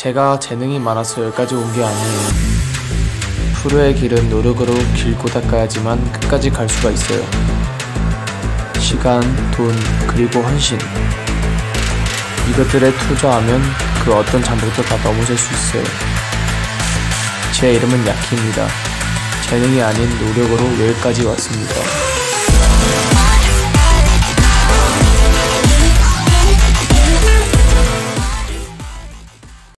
제가 재능이 많아서 여기까지 온 게 아니에요. 프로의 길은 노력으로 길고 닦아야지만 끝까지 갈 수가 있어요. 시간, 돈, 그리고 헌신. 이것들에 투자하면 그 어떤 장벽도 다 넘어설 수 있어요. 제 이름은 야키입니다. 재능이 아닌 노력으로 여기까지 왔습니다.